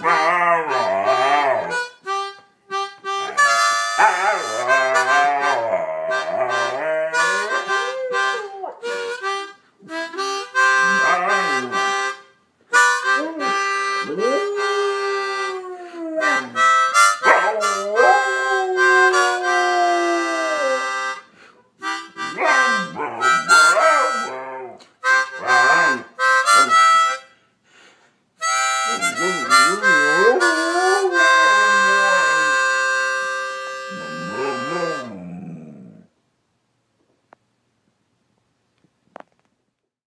sparrow. Ooh, ooh.